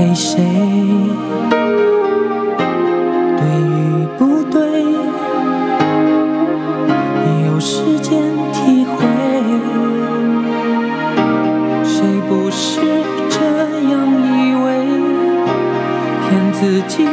给谁？对与不对有时间体会。谁不是这样以为骗自己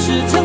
是真。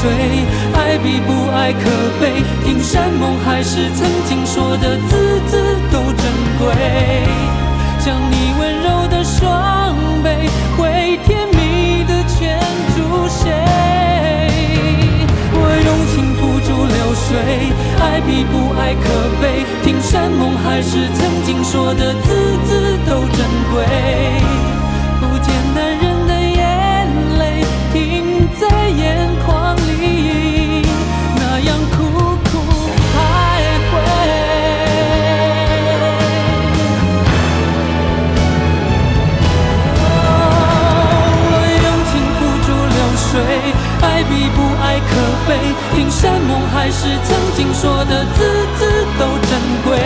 水，爱比不爱可悲。听山盟海誓，曾经说的字字都珍贵。将你温柔的双臂，会甜蜜的牵住谁？我用情付诸流水，爱比不爱可悲。听山盟海誓，曾经说的字字都珍贵。不见。说的字字都珍贵，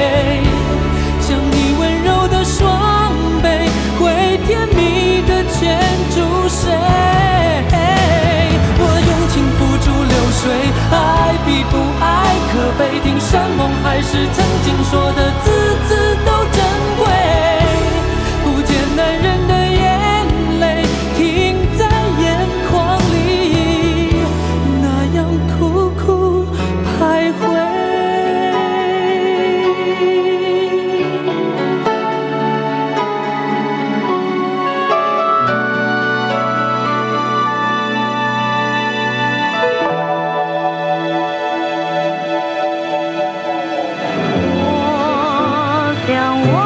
像你温柔的双臂会甜蜜的圈住谁。我用情付诸流水，爱比不爱可悲，听山盟海誓曾经说的字。I want.